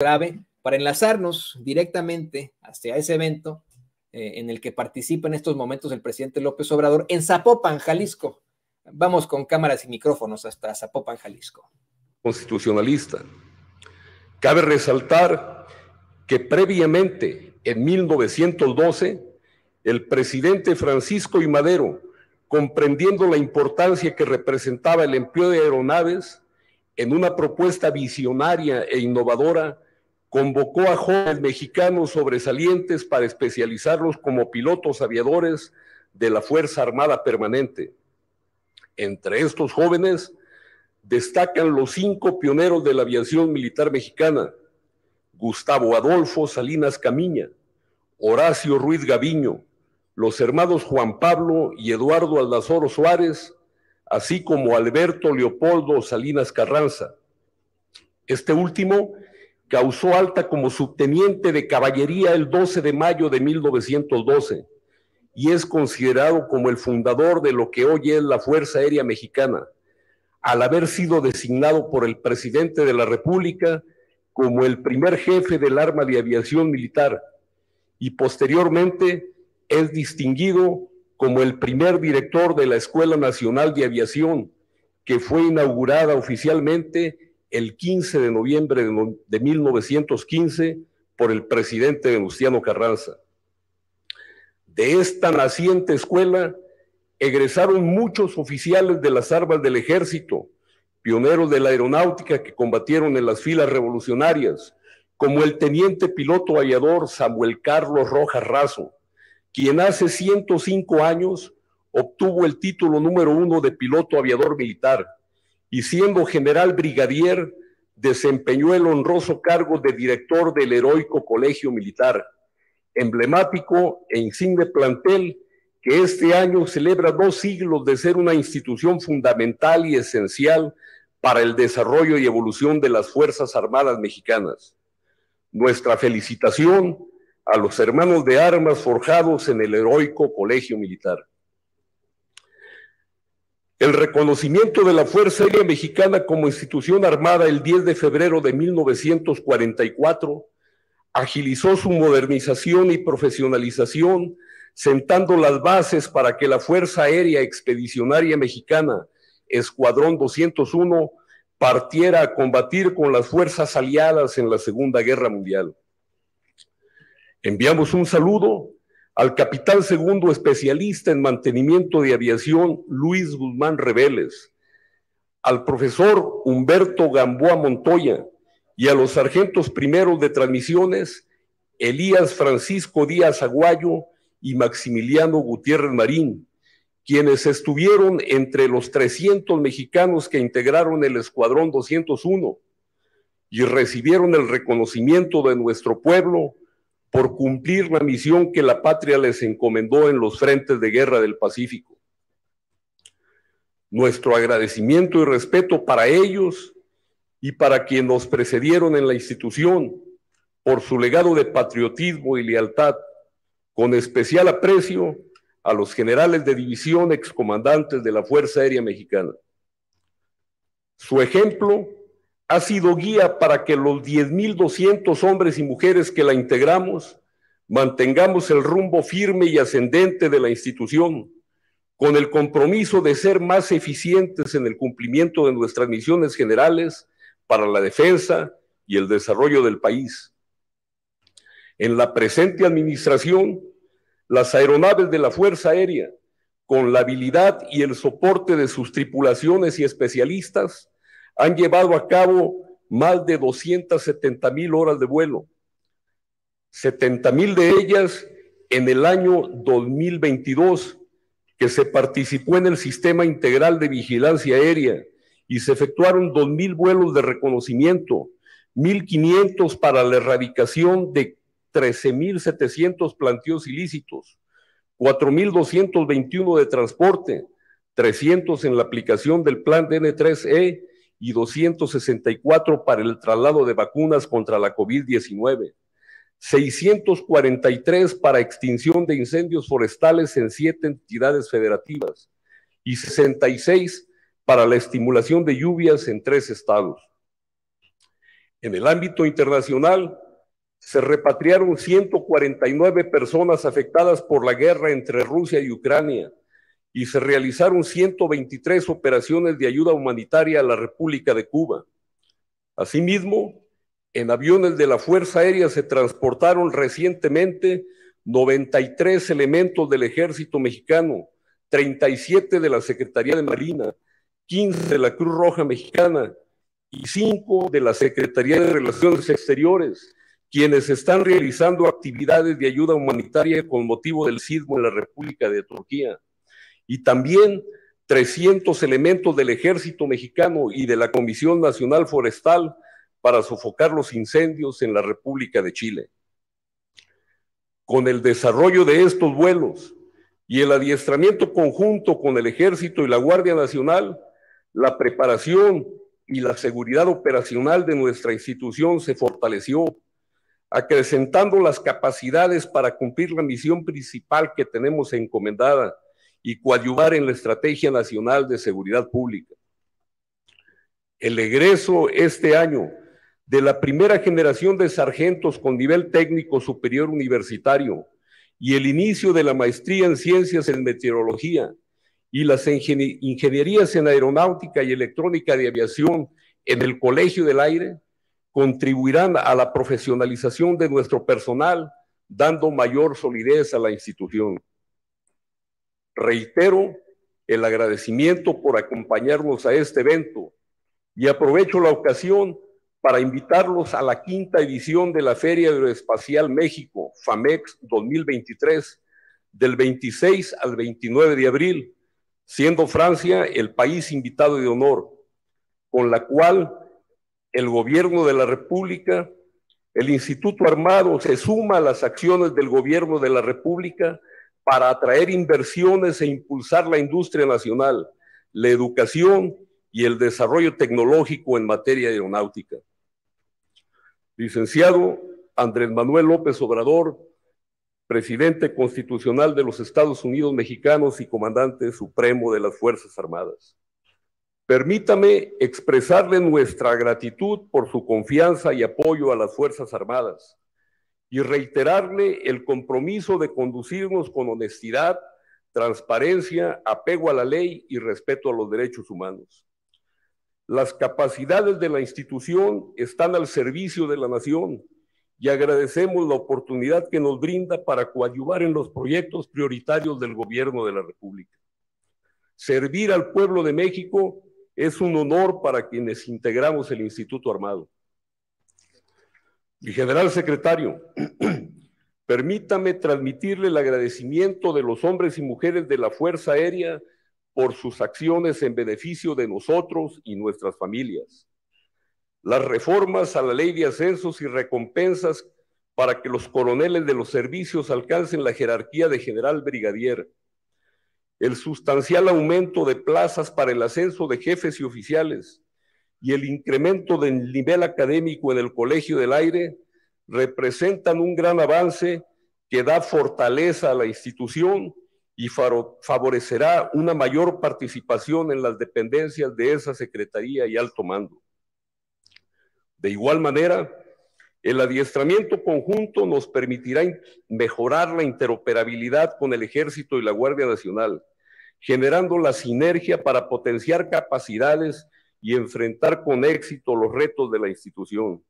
grave para enlazarnos directamente hacia ese evento eh, en el que participa en estos momentos el presidente López Obrador en Zapopan, Jalisco. Vamos con cámaras y micrófonos hasta Zapopan, Jalisco. Constitucionalista. Cabe resaltar que previamente, en 1912, el presidente Francisco I. Madero, comprendiendo la importancia que representaba el empleo de aeronaves, en una propuesta visionaria e innovadora, convocó a jóvenes mexicanos sobresalientes para especializarlos como pilotos aviadores de la Fuerza Armada Permanente. Entre estos jóvenes destacan los cinco pioneros de la aviación militar mexicana, Gustavo Adolfo Salinas Camiña, Horacio Ruiz Gaviño, los hermanos Juan Pablo y Eduardo Aldazoro Suárez, así como Alberto Leopoldo Salinas Carranza. Este último causó alta como subteniente de caballería el 12 de mayo de 1912 y es considerado como el fundador de lo que hoy es la Fuerza Aérea Mexicana, al haber sido designado por el presidente de la República como el primer jefe del arma de aviación militar y posteriormente es distinguido como el primer director de la Escuela Nacional de Aviación, que fue inaugurada oficialmente el 15 de noviembre de 1915 por el presidente Venustiano Carranza. De esta naciente escuela egresaron muchos oficiales de las armas del ejército, pioneros de la aeronáutica que combatieron en las filas revolucionarias, como el teniente piloto aviador Samuel Carlos Rojas Razo, quien hace 105 años obtuvo el título número uno de piloto aviador militar y siendo general brigadier desempeñó el honroso cargo de director del heroico Colegio Militar, emblemático e insigne plantel que este año celebra dos siglos de ser una institución fundamental y esencial para el desarrollo y evolución de las Fuerzas Armadas Mexicanas. Nuestra felicitación a los hermanos de armas forjados en el heroico colegio militar. El reconocimiento de la Fuerza Aérea Mexicana como institución armada el 10 de febrero de 1944 agilizó su modernización y profesionalización, sentando las bases para que la Fuerza Aérea Expedicionaria Mexicana, Escuadrón 201, partiera a combatir con las fuerzas aliadas en la Segunda Guerra Mundial. Enviamos un saludo al capitán segundo especialista en mantenimiento de aviación, Luis Guzmán Reveles, al profesor Humberto Gamboa Montoya y a los sargentos primeros de transmisiones, Elías Francisco Díaz Aguayo y Maximiliano Gutiérrez Marín, quienes estuvieron entre los 300 mexicanos que integraron el Escuadrón 201 y recibieron el reconocimiento de nuestro pueblo por cumplir la misión que la patria les encomendó en los frentes de guerra del Pacífico. Nuestro agradecimiento y respeto para ellos y para quienes nos precedieron en la institución por su legado de patriotismo y lealtad, con especial aprecio a los generales de división excomandantes de la Fuerza Aérea Mexicana. Su ejemplo ha sido guía para que los 10.200 hombres y mujeres que la integramos mantengamos el rumbo firme y ascendente de la institución, con el compromiso de ser más eficientes en el cumplimiento de nuestras misiones generales para la defensa y el desarrollo del país. En la presente administración, las aeronaves de la Fuerza Aérea, con la habilidad y el soporte de sus tripulaciones y especialistas, han llevado a cabo más de 270 mil horas de vuelo, 70 mil de ellas en el año 2022, que se participó en el Sistema Integral de Vigilancia Aérea y se efectuaron 2 mil vuelos de reconocimiento, 1.500 para la erradicación de 13.700 planteos ilícitos, 4.221 de transporte, 300 en la aplicación del plan DN3E y 264 para el traslado de vacunas contra la COVID-19, 643 para extinción de incendios forestales en siete entidades federativas y 66 para la estimulación de lluvias en tres estados. En el ámbito internacional, se repatriaron 149 personas afectadas por la guerra entre Rusia y Ucrania y se realizaron 123 operaciones de ayuda humanitaria a la República de Cuba. Asimismo, en aviones de la Fuerza Aérea se transportaron recientemente 93 elementos del ejército mexicano, 37 de la Secretaría de Marina, 15 de la Cruz Roja Mexicana y 5 de la Secretaría de Relaciones Exteriores, quienes están realizando actividades de ayuda humanitaria con motivo del sismo en la República de Turquía. Y también 300 elementos del ejército mexicano y de la Comisión Nacional Forestal para sofocar los incendios en la República de Chile. Con el desarrollo de estos vuelos y el adiestramiento conjunto con el ejército y la Guardia Nacional, la preparación y la seguridad operacional de nuestra institución se fortaleció acrecentando las capacidades para cumplir la misión principal que tenemos encomendada y coadyuvar en la Estrategia Nacional de Seguridad Pública. El egreso este año de la primera generación de sargentos con nivel técnico superior universitario y el inicio de la maestría en ciencias en meteorología y las ingenierías en aeronáutica y electrónica de aviación en el Colegio del Aire contribuirán a la profesionalización de nuestro personal, dando mayor solidez a la institución. Reitero el agradecimiento por acompañarnos a este evento y aprovecho la ocasión para invitarlos a la quinta edición de la Feria Aeroespacial México, FAMEX 2023, del 26 al 29 de abril, siendo Francia el país invitado de honor, con la cual el gobierno de la República, el Instituto Armado se suma a las acciones del gobierno de la República para atraer inversiones e impulsar la industria nacional, la educación y el desarrollo tecnológico en materia aeronáutica. Licenciado Andrés Manuel López Obrador, presidente constitucional de los Estados Unidos mexicanos y comandante supremo de las Fuerzas Armadas. Permítame expresarle nuestra gratitud por su confianza y apoyo a las Fuerzas Armadas y reiterarle el compromiso de conducirnos con honestidad, transparencia, apego a la ley y respeto a los derechos humanos. Las capacidades de la institución están al servicio de la nación y agradecemos la oportunidad que nos brinda para coadyuvar en los proyectos prioritarios del gobierno de la República. Servir al pueblo de México es un honor para quienes integramos el Instituto Armado. Mi general secretario, permítame transmitirle el agradecimiento de los hombres y mujeres de la Fuerza Aérea por sus acciones en beneficio de nosotros y nuestras familias. Las reformas a la ley de ascensos y recompensas para que los coroneles de los servicios alcancen la jerarquía de general brigadier el sustancial aumento de plazas para el ascenso de jefes y oficiales y el incremento del nivel académico en el Colegio del Aire representan un gran avance que da fortaleza a la institución y favorecerá una mayor participación en las dependencias de esa Secretaría y alto mando. De igual manera, el adiestramiento conjunto nos permitirá mejorar la interoperabilidad con el Ejército y la Guardia Nacional, generando la sinergia para potenciar capacidades y enfrentar con éxito los retos de la institución.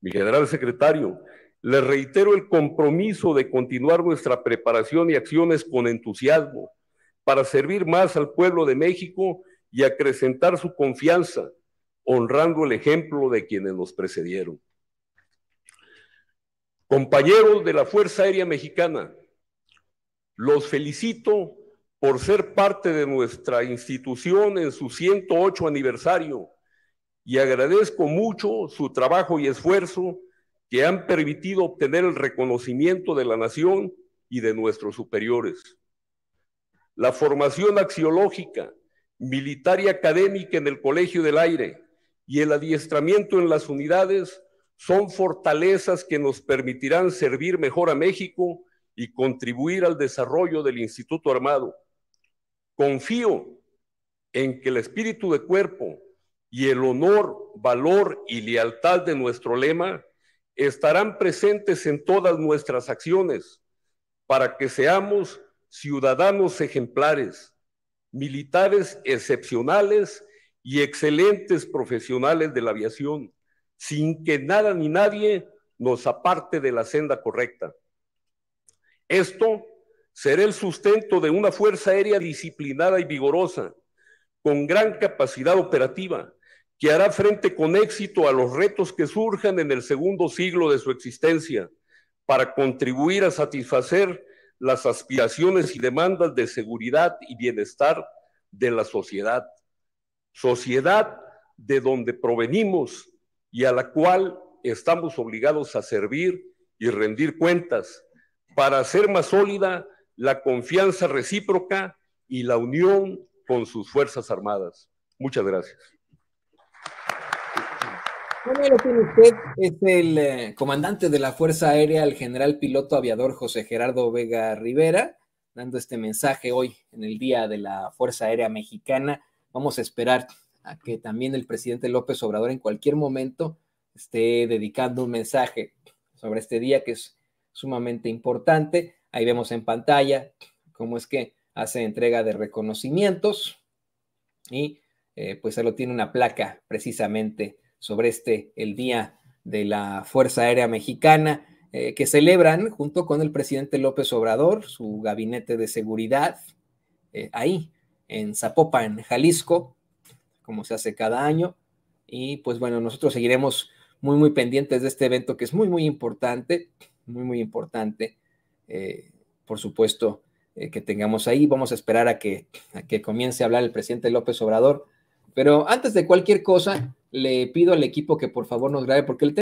Mi general secretario, le reitero el compromiso de continuar nuestra preparación y acciones con entusiasmo para servir más al pueblo de México y acrecentar su confianza, honrando el ejemplo de quienes nos precedieron. Compañeros de la Fuerza Aérea Mexicana, los felicito por ser parte de nuestra institución en su 108 aniversario y agradezco mucho su trabajo y esfuerzo que han permitido obtener el reconocimiento de la nación y de nuestros superiores. La formación axiológica, militar y académica en el Colegio del Aire y el adiestramiento en las unidades son fortalezas que nos permitirán servir mejor a México y contribuir al desarrollo del Instituto Armado. Confío en que el espíritu de cuerpo y el honor, valor y lealtad de nuestro lema estarán presentes en todas nuestras acciones para que seamos ciudadanos ejemplares, militares excepcionales y excelentes profesionales de la aviación, sin que nada ni nadie nos aparte de la senda correcta. Esto será el sustento de una Fuerza Aérea disciplinada y vigorosa, con gran capacidad operativa, que hará frente con éxito a los retos que surjan en el segundo siglo de su existencia, para contribuir a satisfacer las aspiraciones y demandas de seguridad y bienestar de la sociedad. Sociedad de donde provenimos y a la cual estamos obligados a servir y rendir cuentas para hacer más sólida la confianza recíproca y la unión con sus Fuerzas Armadas. Muchas gracias. Bueno, tiene usted, es el eh, comandante de la Fuerza Aérea, el general piloto aviador José Gerardo Vega Rivera, dando este mensaje hoy en el Día de la Fuerza Aérea Mexicana. Vamos a esperar a que también el presidente López Obrador en cualquier momento esté dedicando un mensaje sobre este día que es sumamente importante. Ahí vemos en pantalla cómo es que hace entrega de reconocimientos y eh, pues se lo tiene una placa precisamente sobre este, el Día de la Fuerza Aérea Mexicana, eh, que celebran junto con el presidente López Obrador, su gabinete de seguridad, eh, ahí en Zapopan, Jalisco, como se hace cada año. Y pues bueno, nosotros seguiremos muy, muy pendientes de este evento que es muy, muy importante, muy, muy importante. Eh, por supuesto, que tengamos ahí. Vamos a esperar a que, a que comience a hablar el presidente López Obrador. Pero antes de cualquier cosa, le pido al equipo que por favor nos grabe, porque el tema